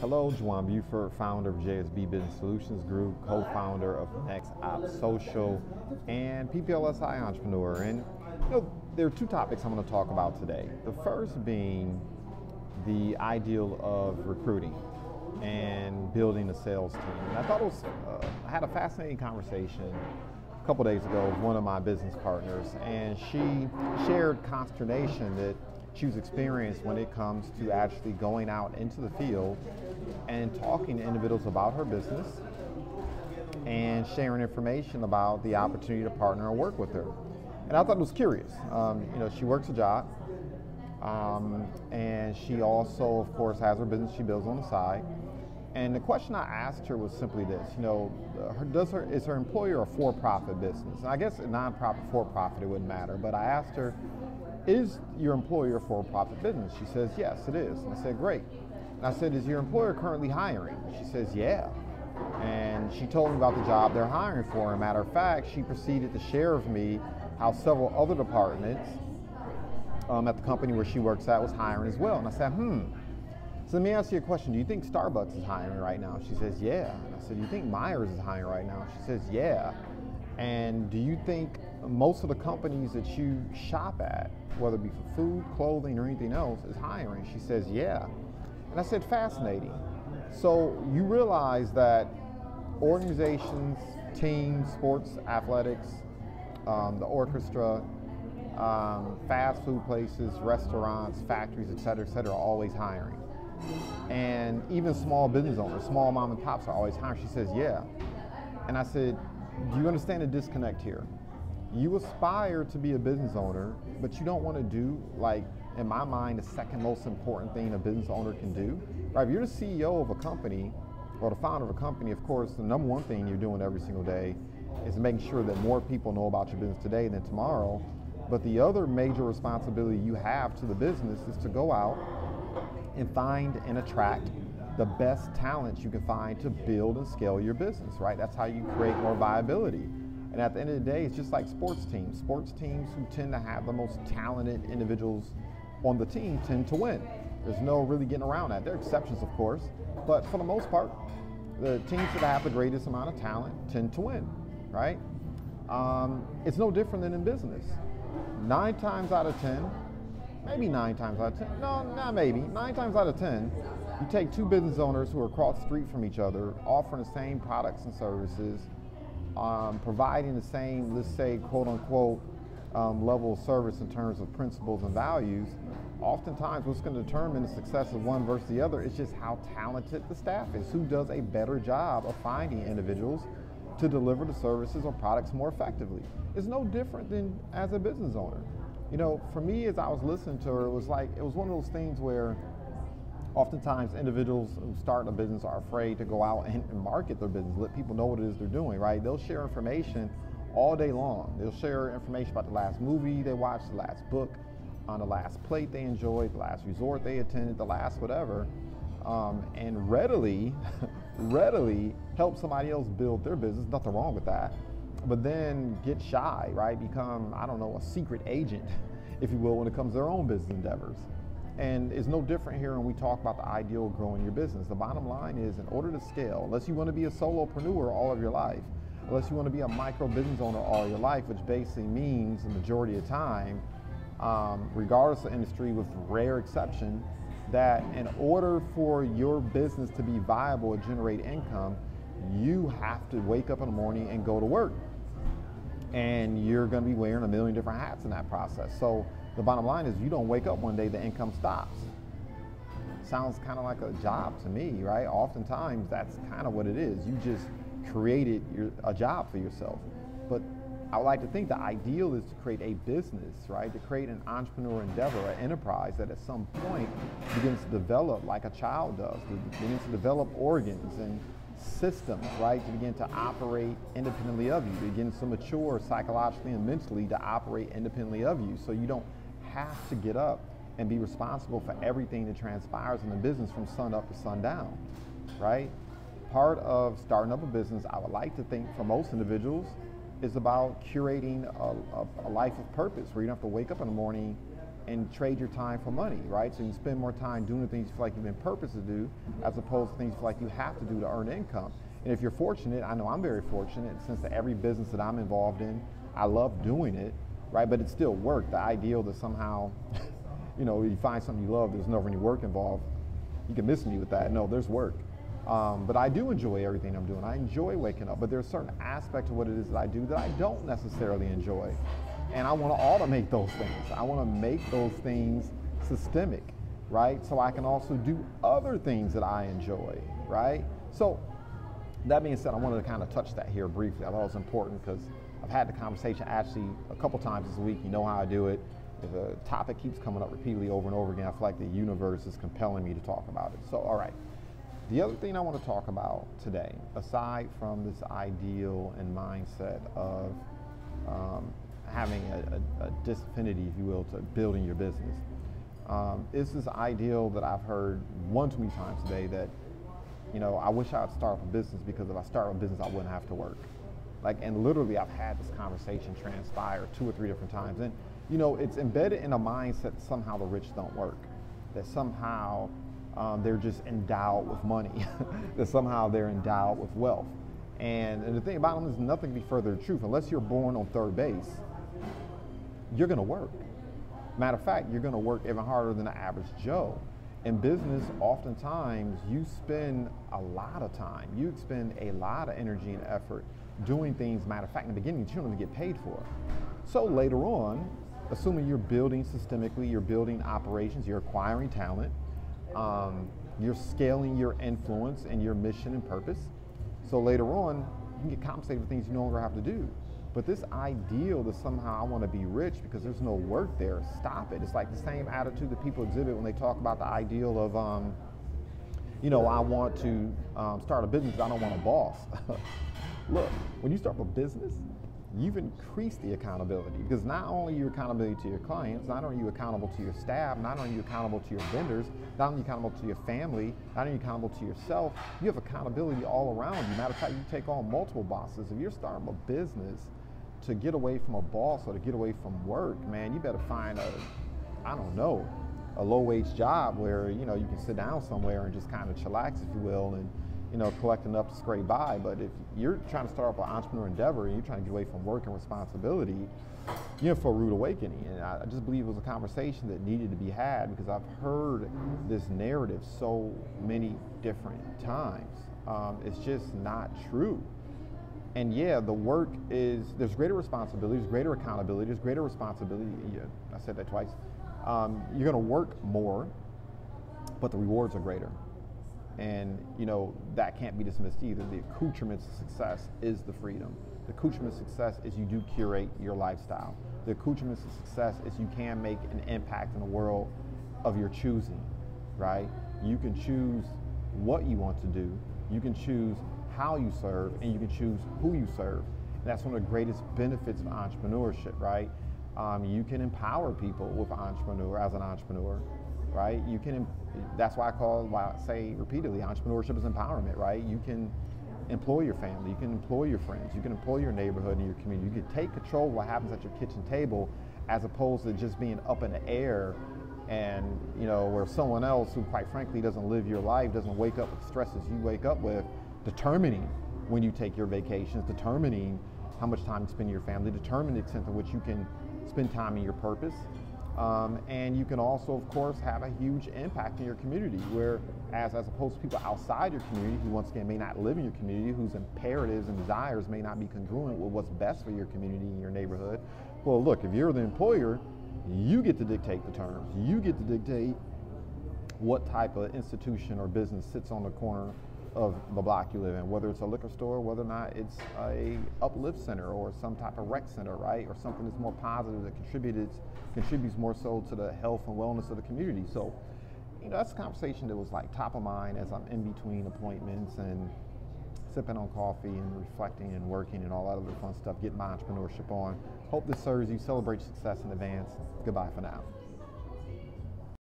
Hello, Juan Buford, founder of JSB Business Solutions Group, co-founder of Next Op Social, and PPLSI entrepreneur. And you know, there are two topics I'm going to talk about today. The first being the ideal of recruiting and building a sales team. And I thought it was, uh, I had a fascinating conversation a couple days ago with one of my business partners, and she shared consternation that she was experienced when it comes to actually going out into the field and talking to individuals about her business and sharing information about the opportunity to partner and work with her. And I thought it was curious. Um, you know, she works a job, um, and she also, of course, has her business she builds on the side. And the question I asked her was simply this: You know, her, does her is her employer a for-profit business? And I guess a non-profit, for-profit, it wouldn't matter. But I asked her, is your employer a for-profit business? She says, yes, it is. And I said, great. And I said, is your employer currently hiring? She says, yeah. And she told me about the job they're hiring for. And matter of fact, she proceeded to share with me how several other departments um, at the company where she works at was hiring as well. And I said, hmm. So let me ask you a question. Do you think Starbucks is hiring right now? She says, yeah. I said, do you think Meijer is hiring right now? She says, yeah. And do you think most of the companies that you shop at, whether it be for food, clothing, or anything else, is hiring? She says, yeah. And I said, fascinating. So you realize that organizations, teams, sports, athletics, um, the orchestra, um, fast food places, restaurants, factories, et cetera, et cetera, are always hiring. And even small business owners, small mom and pops are always hiring. She says, yeah. And I said, do you understand the disconnect here? You aspire to be a business owner, but you don't want to do like in my mind, the second most important thing a business owner can do. Right? If you're the CEO of a company or the founder of a company, of course, the number one thing you're doing every single day is making sure that more people know about your business today than tomorrow. But the other major responsibility you have to the business is to go out and find and attract the best talents you can find to build and scale your business, right? That's how you create more viability. And at the end of the day, it's just like sports teams. Sports teams who tend to have the most talented individuals on the team tend to win. There's no really getting around that. There are exceptions, of course, but for the most part, the teams that have the greatest amount of talent tend to win, right? Um, it's no different than in business. Nine times out of 10, maybe nine times out of 10, no, not maybe, nine times out of 10, you take two business owners who are across the street from each other, offering the same products and services, um, providing the same, let's say, quote unquote, um, level of service in terms of principles and values. Oftentimes, what's going to determine the success of one versus the other is just how talented the staff is, who does a better job of finding individuals to deliver the services or products more effectively. It's no different than as a business owner. You know, for me, as I was listening to her, it was like, it was one of those things where oftentimes individuals who start a business are afraid to go out and market their business, let people know what it is they're doing, right? They'll share information all day long. They'll share information about the last movie they watched, the last book, on the last plate they enjoyed, the last resort they attended, the last whatever, um, and readily, readily help somebody else build their business. Nothing wrong with that. But then get shy, right? Become, I don't know, a secret agent, if you will, when it comes to their own business endeavors. And it's no different here when we talk about the ideal of growing your business. The bottom line is in order to scale, unless you want to be a solopreneur all of your life, unless you want to be a micro business owner all your life, which basically means the majority of time, um, regardless of industry with rare exception, that in order for your business to be viable and generate income, you have to wake up in the morning and go to work. And you're going to be wearing a million different hats in that process. So the bottom line is you don't wake up one day, the income stops. Sounds kind of like a job to me, right? Oftentimes that's kind of what it is. You just created your, a job for yourself. But I would like to think the ideal is to create a business, right? To create an entrepreneur endeavor, an enterprise that at some point begins to develop like a child does, begins to develop organs and systems, right, to begin to operate independently of you, begins to mature psychologically and mentally to operate independently of you. So you don't have to get up and be responsible for everything that transpires in the business from sun up to sundown, right? Part of starting up a business, I would like to think for most individuals, is about curating a, a, a, life of purpose where you don't have to wake up in the morning and trade your time for money, right? So you spend more time doing the things you feel like you've been purpose to do, as opposed to things you feel like you have to do to earn income. And if you're fortunate, I know I'm very fortunate, since every business that I'm involved in, I love doing it, right? But it still work. The ideal that somehow, you know, you find something you love, there's never any work involved. You can miss me with that. No, there's work. Um, but I do enjoy everything I'm doing. I enjoy waking up, but there's certain aspects of what it is that I do that I don't necessarily enjoy. And I want to automate those things. I want to make those things systemic, right? So I can also do other things that I enjoy, right? So that being said, I wanted to kind of touch that here briefly. I thought it was important because I've had the conversation actually a couple times this week. You know how I do it. If a topic keeps coming up repeatedly over and over again, I feel like the universe is compelling me to talk about it. So, all right. The other thing I want to talk about today, aside from this ideal and mindset of um, having a, a, a, disaffinity, if you will, to building your business, um, is this ideal that I've heard one too many times today that, you know, I wish I would start a business because if I start a business, I wouldn't have to work. Like, and literally, I've had this conversation transpire two or three different times. And, you know, it's embedded in a mindset that somehow the rich don't work, that somehow um, they're just endowed with money, that somehow they're endowed with wealth. And, and the thing about them is nothing can be further the truth. Unless you're born on third base, you're going to work. Matter of fact, you're going to work even harder than the average Joe. In business, oftentimes you spend a lot of time, you expend a lot of energy and effort doing things, matter of fact, in the beginning, you don't even get paid for. So later on, assuming you're building systemically, you're building operations, you're acquiring talent, um, you're scaling your influence and your mission and purpose. So later on, you can get compensated for things you no longer have to do. But this ideal that somehow I want to be rich because there's no work there, stop it. It's like the same attitude that people exhibit when they talk about the ideal of, um, you know, I want to um, start a business, I don't want a boss. Look, when you start a business, you've increased the accountability because not only are you accountable to your clients, not only are you accountable to your staff, not only are you accountable to your vendors, not only accountable to your family, not only accountable to yourself, you have accountability all around you. Matter of fact, you take on multiple bosses. If you're starting a business to get away from a boss or to get away from work, man, you better find a, I don't know, a low wage job where, you know, you can sit down somewhere and just kind of chillax, if you will, and you know, collect enough to scrape by. But if you're trying to start up an entrepreneur endeavor and you're trying to get away from work and responsibility, you're for a rude awakening. And I just believe it was a conversation that needed to be had because I've heard this narrative so many different times. Um, it's just not true. And yeah, the work is, there's greater responsibility, there's greater accountability, there's greater responsibility. Yeah, I said that twice. Um, you're going to work more, but the rewards are greater. And you know that can't be dismissed either. The accoutrements of success is the freedom. The accoutrements of success is you do curate your lifestyle. The accoutrements of success is you can make an impact in the world of your choosing, right? You can choose what you want to do. You can choose how you serve, and you can choose who you serve. And that's one of the greatest benefits of entrepreneurship, right? Um, you can empower people with entrepreneur as an entrepreneur right? You can, that's why I call, why I say repeatedly, entrepreneurship is empowerment, right? You can employ your family, you can employ your friends, you can employ your neighborhood and your community. You can take control of what happens at your kitchen table as opposed to just being up in the air and, you know, where someone else who quite frankly doesn't live your life, doesn't wake up with stresses you wake up with, determining when you take your vacations, determining how much time you spend in your family, determining the extent to which you can spend time in your purpose, um, and you can also, of course, have a huge impact in your community, where as, as opposed to people outside your community who once again may not live in your community, whose imperatives and desires may not be congruent with what's best for your community and your neighborhood. Well, look, if you're the employer, you get to dictate the terms. You get to dictate what type of institution or business sits on the corner of the block you live in, whether it's a liquor store, whether or not it's a uplift center or some type of rec center, right? Or something that's more positive that contributes contributes more so to the health and wellness of the community. So, you know, that's a conversation that was like top of mind as I'm in between appointments and sipping on coffee and reflecting and working and all that other fun stuff, getting my entrepreneurship on. Hope this serves you. Celebrate success in advance. Goodbye for now.